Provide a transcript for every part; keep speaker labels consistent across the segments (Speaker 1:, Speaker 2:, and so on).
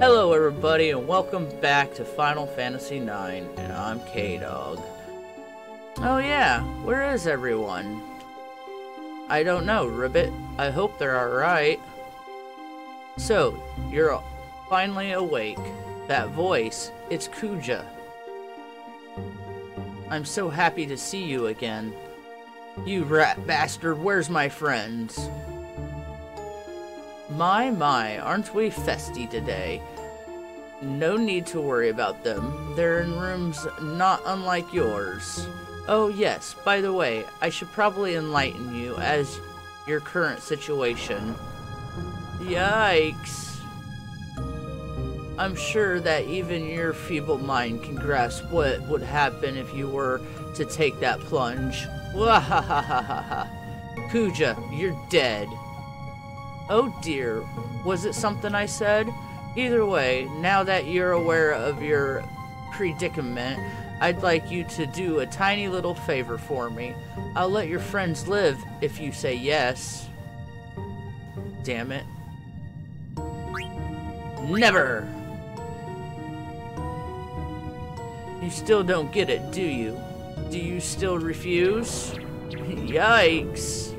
Speaker 1: Hello everybody and welcome back to Final Fantasy IX and I'm K-Dog. Oh yeah, where is everyone? I don't know, Ribbit. I hope they're alright. So, you're finally awake. That voice, it's Kuja. I'm so happy to see you again. You rat bastard, where's my friends? My, my, aren't we festy today? No need to worry about them. They're in rooms not unlike yours. Oh yes, by the way, I should probably enlighten you as your current situation. Yikes. I'm sure that even your feeble mind can grasp what would happen if you were to take that plunge. Wahahaha. Kuja, you're dead. Oh dear, was it something I said? Either way, now that you're aware of your predicament, I'd like you to do a tiny little favor for me. I'll let your friends live if you say yes. Damn it. Never! You still don't get it, do you? Do you still refuse? Yikes.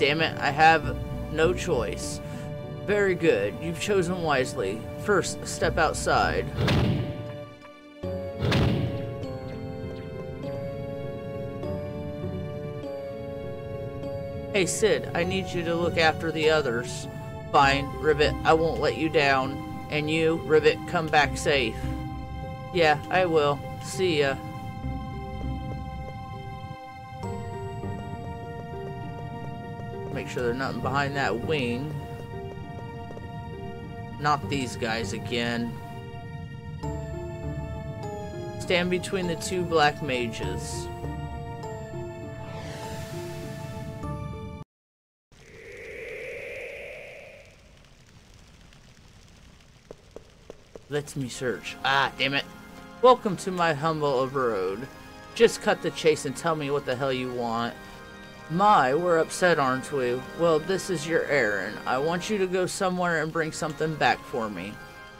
Speaker 1: Damn it, I have no choice. Very good, you've chosen wisely. First, step outside. Hey Sid, I need you to look after the others. Fine, Ribbit, I won't let you down. And you, Ribbit, come back safe. Yeah, I will. See ya. Make sure there's nothing behind that wing. Not these guys again. Stand between the two black mages. Let me search. Ah, damn it. Welcome to my humble abode. Just cut the chase and tell me what the hell you want. My, we're upset, aren't we? Well, this is your errand. I want you to go somewhere and bring something back for me.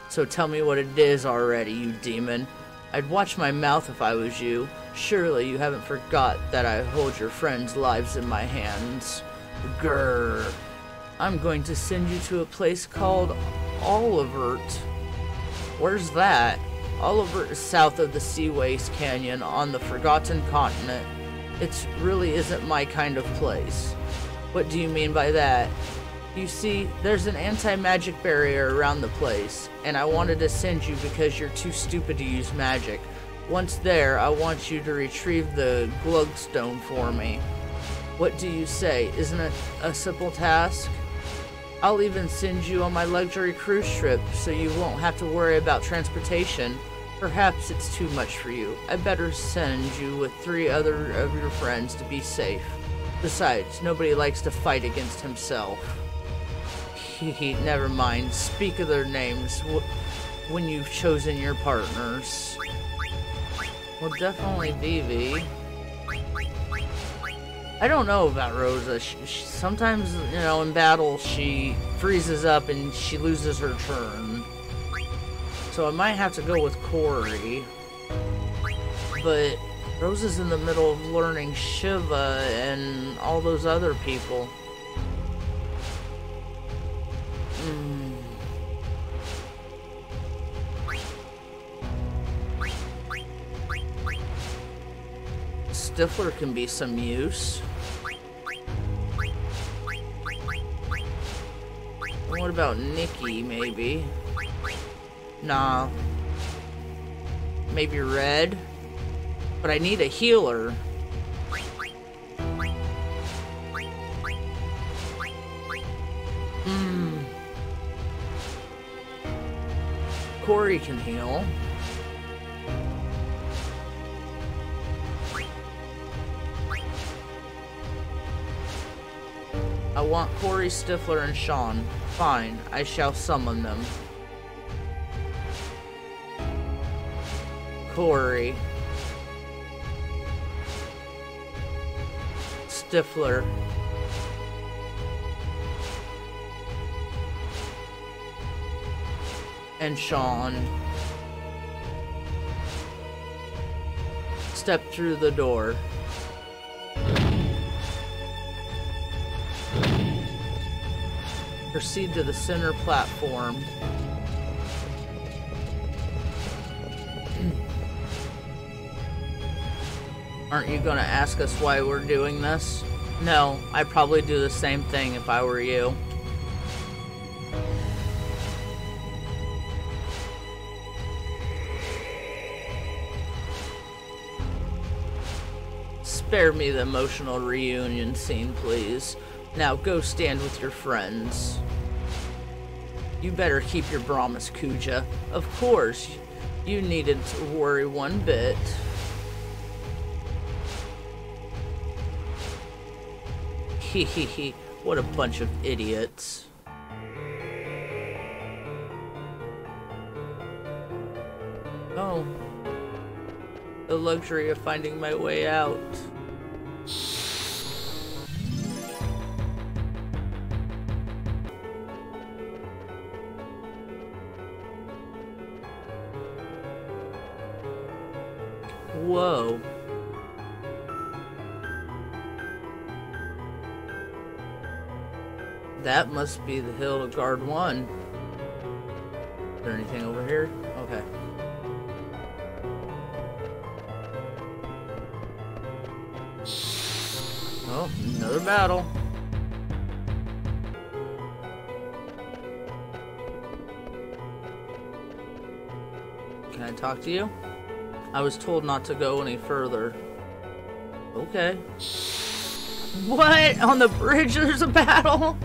Speaker 1: So tell me what it is already, you demon. I'd watch my mouth if I was you. Surely you haven't forgot that I hold your friends' lives in my hands. Grrr. I'm going to send you to a place called Oeilvert. Where's that? Oeilvert is south of the Sea Waste Canyon on the Forgotten Continent. It really isn't my kind of place. What do you mean by that? You see, there's an anti-magic barrier around the place, and I wanted to send you because you're too stupid to use magic. Once there, I want you to retrieve the Gulug Stone for me. What do you say? Isn't it a simple task? I'll even send you on my luxury cruise trip so you won't have to worry about transportation. Perhaps it's too much for you. I better send you with three other of your friends to be safe. Besides, nobody likes to fight against himself. Hehe, never mind. Speak of their names when you've chosen your partners. Well, definitely Vivi. I don't know about Rosa. She, she, sometimes, you know, in battle, she freezes up and she loses her turn. So I might have to go with Corey. But Rose is in the middle of learning Shiva and all those other people. Hmm. Stifler can be some use. What about Nikki, maybe? Nah. Maybe red? But I need a healer. Hmm. Corey can heal. I want Corey, Stifler, and Sean. Fine, I shall summon them. Corey. Stifler. And Sean. Step through the door. Proceed to the center platform. Aren't you gonna ask us why we're doing this? No, I'd probably do the same thing if I were you. Spare me the emotional reunion scene, please. Now go stand with your friends. You better keep your promise, Kuja. Of course, you needn't worry one bit. Hee what a bunch of idiots. Oh. The luxury of finding my way out. Must be the hill to guard one. Is there anything over here? Okay. Oh, another battle. Can I talk to you? I was told not to go any further. Okay. What? On the bridge there's a battle?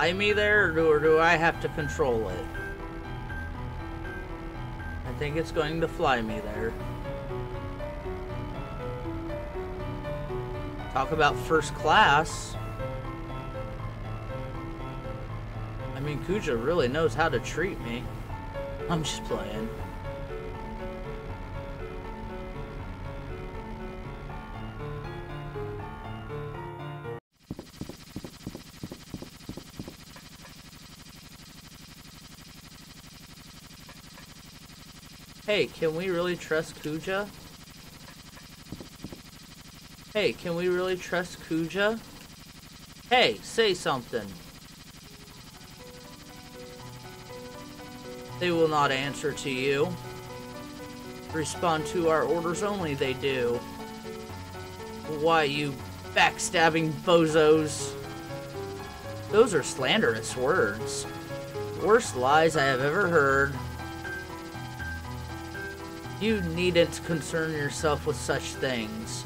Speaker 1: Fly me there, or do, or do I have to control it? I think it's going to fly me there. Talk about first class. I mean, Kuja really knows how to treat me. I'm just playing. Hey, can we really trust Kuja? Hey, can we really trust Kuja? Hey, say something. They will not answer to you. Respond to our orders only, they do. Why, you backstabbing bozos. Those are slanderous words. Worst lies I have ever heard. You needn't concern yourself with such things,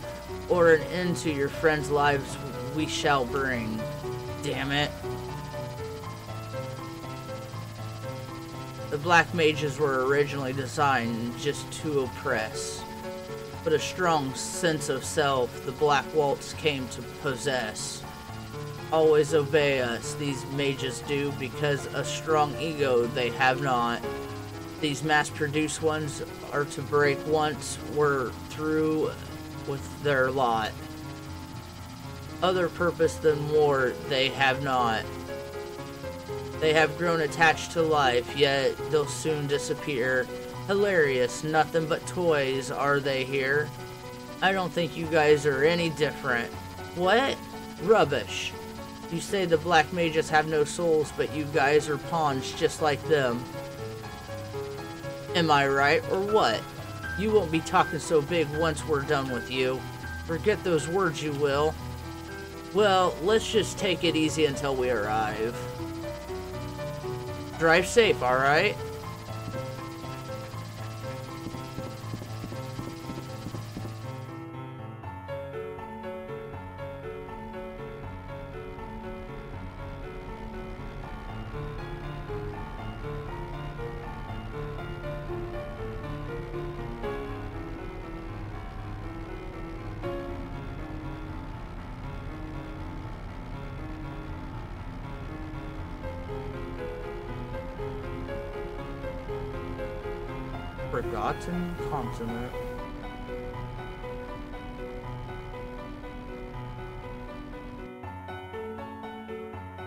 Speaker 1: or an end to your friends' lives we shall bring. Damn it. The Black Mages were originally designed just to oppress, but a strong sense of self the Black Waltz came to possess. Always obey us, these mages do, because a strong ego they have not. These mass-produced ones are to break once we're through with their lot. Other purpose than war they have not. They have grown attached to life, yet they'll soon disappear. Hilarious, nothing but toys are they here. I don't think you guys are any different. What? Rubbish. You say the black mages have no souls, but you guys are pawns just like them. Am I right, or what? You won't be talking so big once we're done with you. Forget those words, you will. Well, let's just take it easy until we arrive. Drive safe, alright?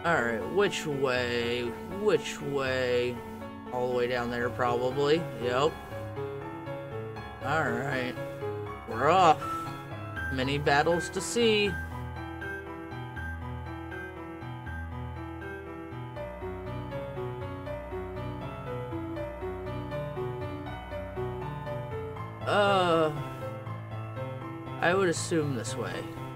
Speaker 1: Alright, which way? Which way? All the way down there, probably. Yep. Alright. We're off. Many battles to see. Would assume this way.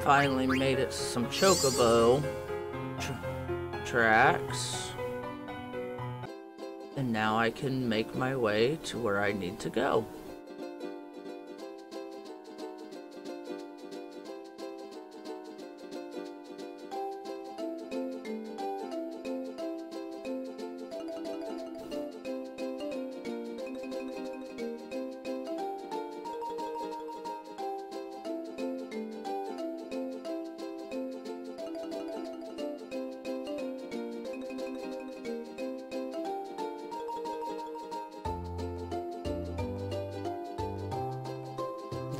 Speaker 1: Finally made it some chocobo tr tracks. And now I can make my way to where I need to go.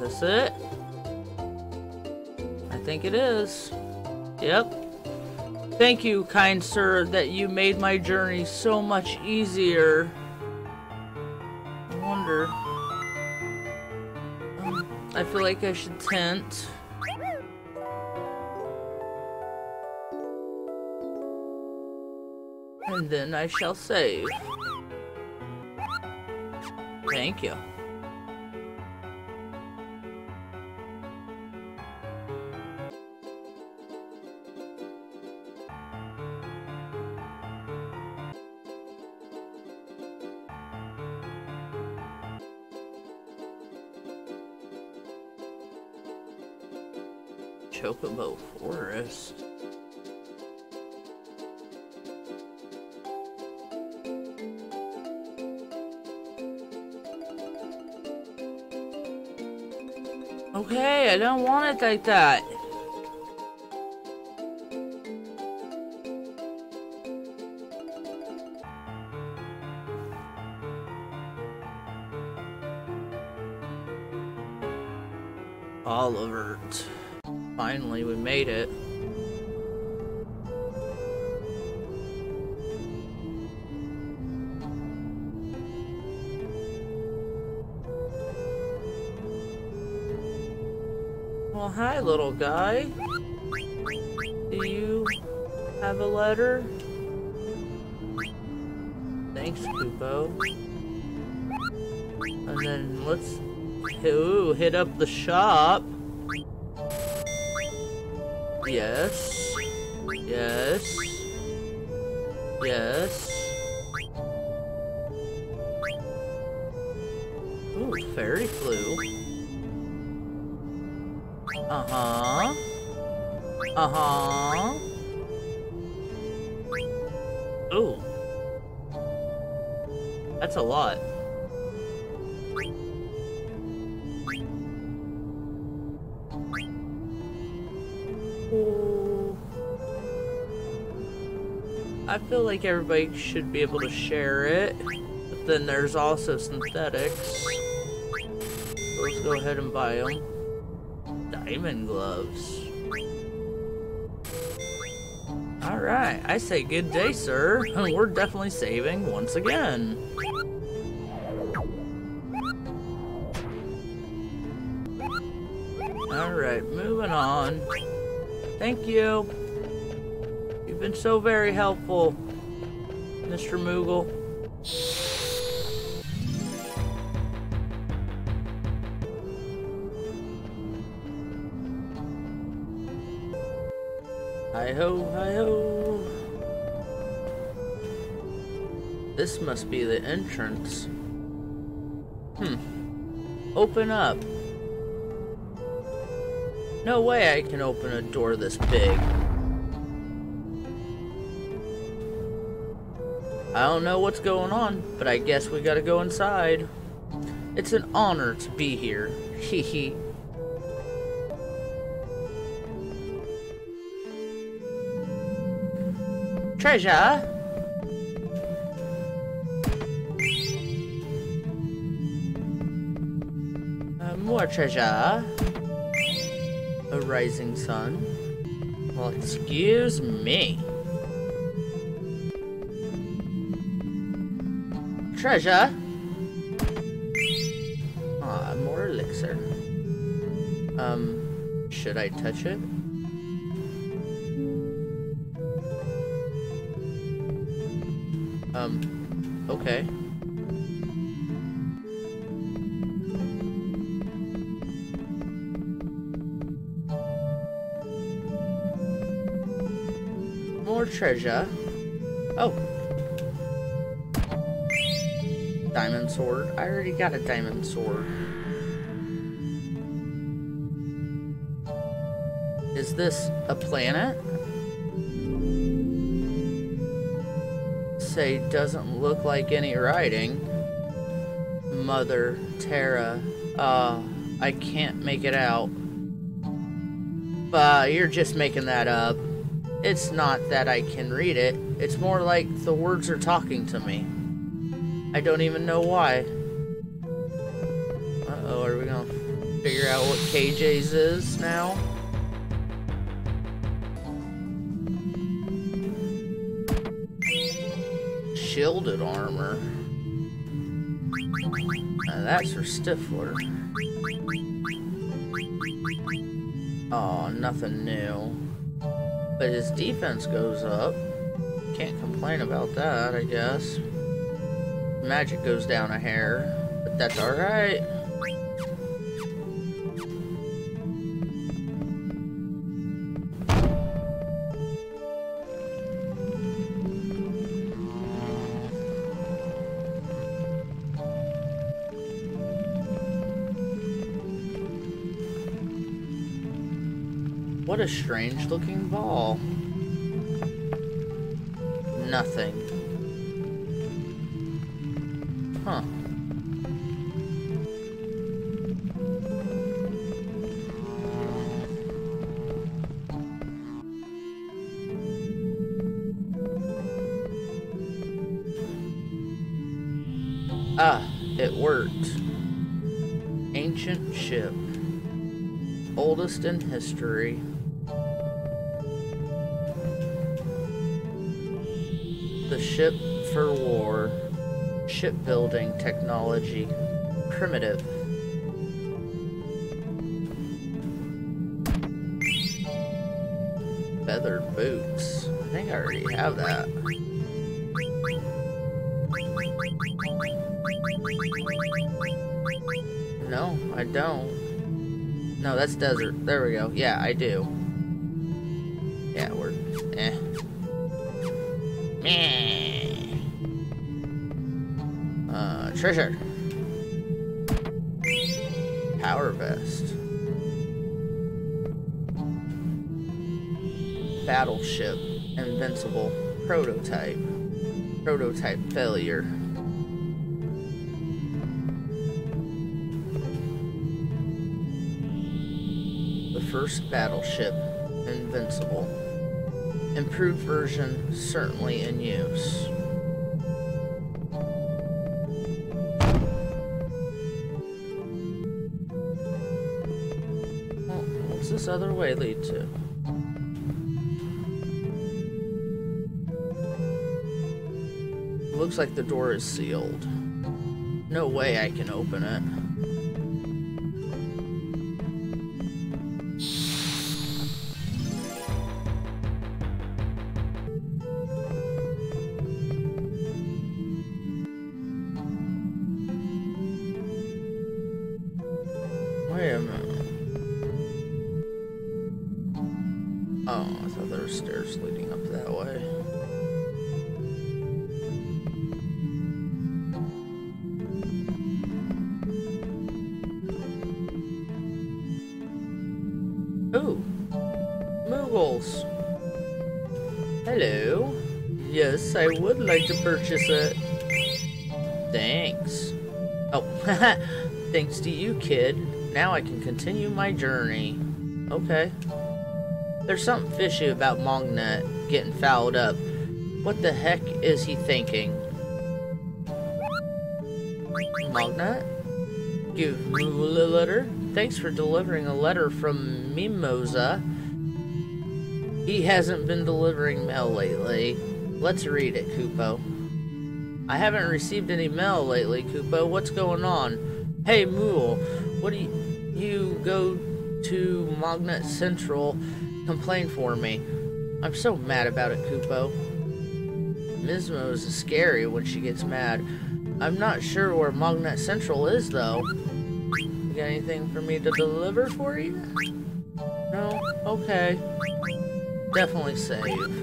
Speaker 1: This it? I think it is. Yep. Thank you, kind sir, that you made my journey so much easier. I wonder... Um, I feel like I should tent. And then I shall save. Thank you. Chocobo Forest. Okay, I don't want it like that. Finally, we made it. Well, hi, little guy. Do you have a letter? Thanks, Kupo. And then let's ooh, hit up the shop. Yes. Yes. Yes. Ooh, fairy flu. Uh-huh. Uh-huh. I feel like everybody should be able to share it. But then there's also synthetics. so let's go ahead and buy them. Diamond gloves. Alright, I say good day, sir. We're definitely saving once again. Alright, moving on. Thank you. Been so very helpful, Mr. Moogle. Hi ho, hi ho. This must be the entrance. Hmm. Open up. No way I can open a door this big. I don't know what's going on, but I guess we gotta go inside. It's an honor to be here. Hee hee. Treasure? Uh, more treasure. A rising sun. Well, excuse me. Treasure? Ah, more elixir. Um, should I touch it? Um, okay. More treasure. Oh. Diamond sword. I already got a diamond sword. Is this a planet? Say doesn't look like any writing. Mother Terra. Uh, I can't make it out. But you're just making that up. It's not that I can read it. It's more like the words are talking to me. I don't even know why. Uh-oh, are we gonna figure out what KJ's is now? Shielded armor. Now that's for Stifler. Oh, nothing new. But his defense goes up. Can't complain about that, I guess. Magic goes down a hair, but that's alright. What a strange looking ball. Nothing. Ah, it worked. Ancient ship. Oldest in history. The ship for war. Shipbuilding technology. Primitive. Feathered boots. I think I already have that. Don't. No, that's desert. There we go. Yeah, I do. Yeah, we're... Eh. Meh. Uh, treasure. Power vest. Battleship. Invincible. Prototype. Prototype failure. First battleship. Invincible. Improved version certainly in use. What's this other way lead to? Looks like the door is sealed. No way I can open it. Wait a minute. Oh, I thought there were stairs leading up that way. Ooh, Moogles. Hello. Yes, I would like to purchase it. Thanks. Oh, thanks to you, kid. Now I can continue my journey. Okay. There's something fishy about Mognet getting fouled up. What the heck is he thinking? Mognet? Give Moogle a letter? Thanks for delivering a letter from Mimosa. He hasn't been delivering mail lately. Let's read it, Kupo. I haven't received any mail lately, Kupo. What's going on? Hey, Mool, what do you, you go to Mognet Central complain for me? I'm so mad about it, Kupo. Mismo is scary when she gets mad. I'm not sure where Mognet Central is, though. You got anything for me to deliver for you? No? Okay. Definitely save.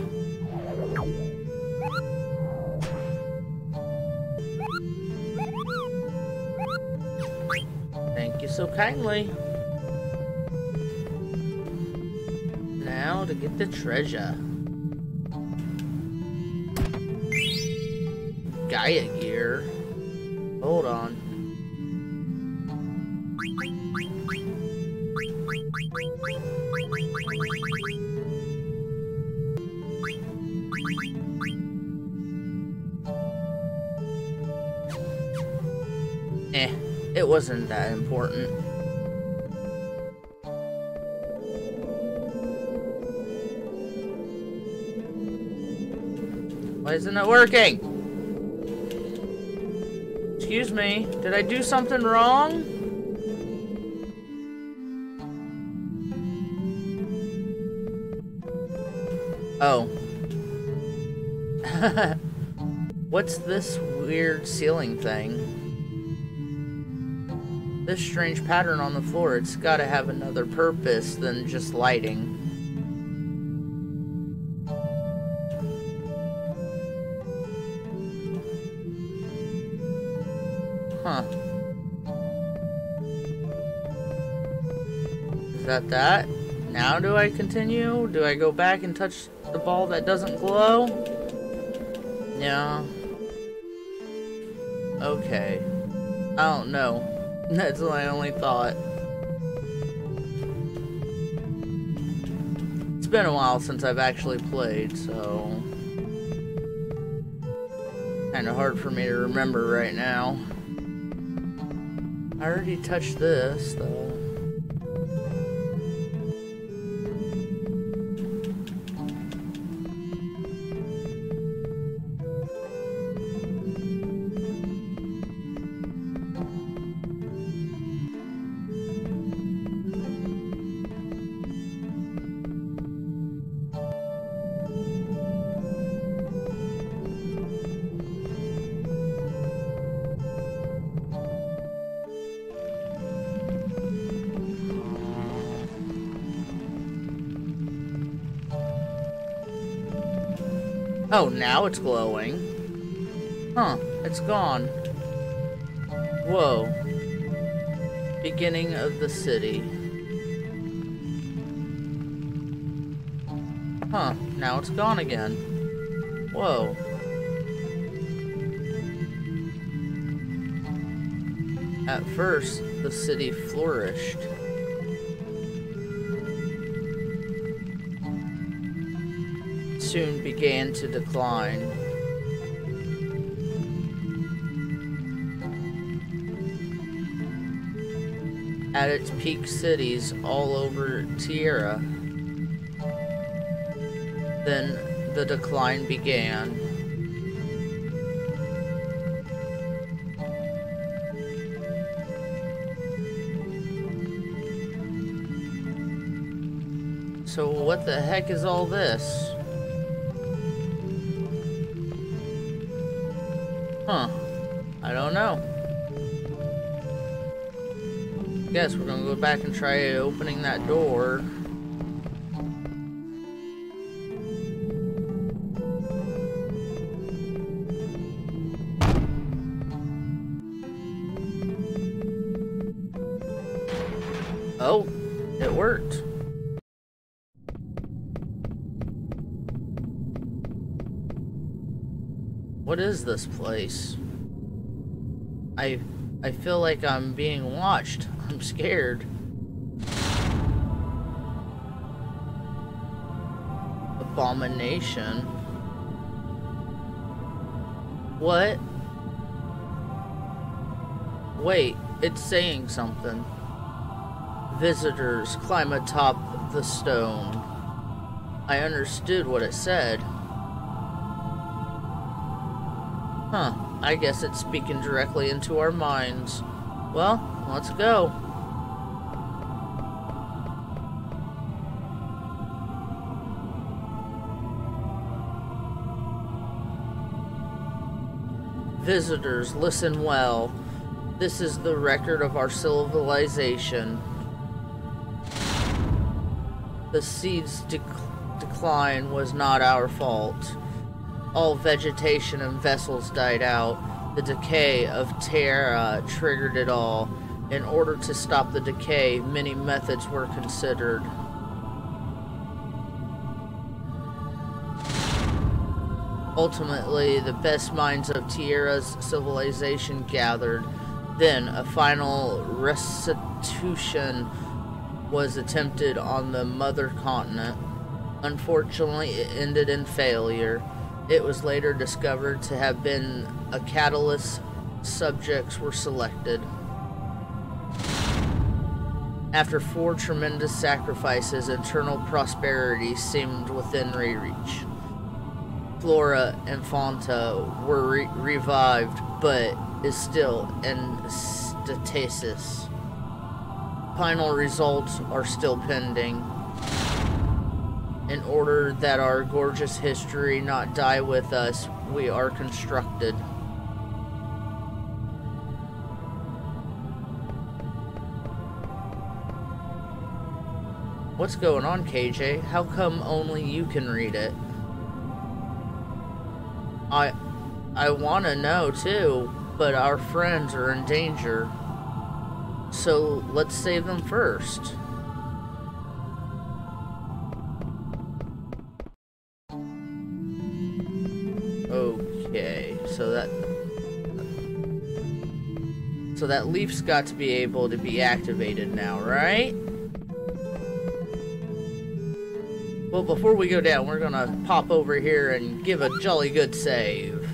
Speaker 1: So kindly. Now to get the treasure. Gaia gear. Hold on. It wasn't that important. Why isn't it working? Excuse me, did I do something wrong? Oh. What's this weird ceiling thing? This strange pattern on the floor, it's gotta have another purpose than just lighting. Huh. Is that that? Now do I continue? Do I go back and touch the ball that doesn't glow? No. Okay. I don't know. That's my only thought. It's been a while since I've actually played, so... Kinda hard for me to remember right now. I already touched this, though. Oh, now it's glowing. Huh, it's gone. Whoa. Beginning of the city. Huh, now it's gone again. Whoa. At first, the city flourished. Soon began to decline. At its peak cities all over Tierra. Then the decline began. So what the heck is all this? Huh. I don't know. Guess we're gonna go back and try opening that door. This place? I I feel like I'm being watched. I'm scared. Abomination. What? Wait, it's saying something. Visitors climb atop the stone. I understood what it said. Huh, I guess it's speaking directly into our minds. Well, let's go. Visitors, listen well. This is the record of our civilization. The seed's dec decline was not our fault. All vegetation and vessels died out. The decay of Terra triggered it all. In order to stop the decay, many methods were considered. Ultimately, the best minds of Tierra's civilization gathered. Then, a final restitution was attempted on the mother continent. Unfortunately, it ended in failure. It was later discovered to have been a catalyst subjects were selected. After four tremendous sacrifices, eternal prosperity seemed within reach. Flora and Fauna were re revived, but is still in stasis. Final results are still pending. In order that our gorgeous history not die with us, we are constructed. What's going on, KJ? How come only you can read it? I I want to know too, but our friends are in danger. So let's save them first. That leaf's got to be able to be activated now, right? Well, before we go down, we're gonna pop over here and give a jolly good save.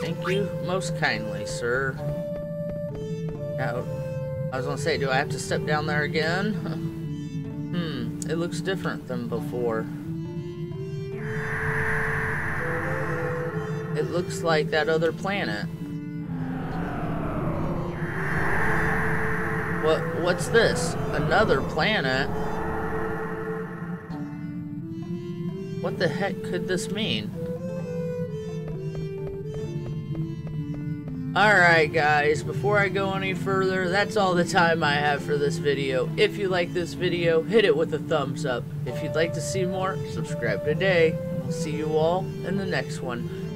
Speaker 1: Thank you most kindly, sir. Now, I was gonna say, do I have to step down there again? hmm, it looks different than before. It looks like that other planet. What what's this? Another planet? What the heck could this mean? Alright guys, before I go any further, that's all the time I have for this video. If you like this video, hit it with a thumbs up. If you'd like to see more, subscribe today. We'll see you all in the next one.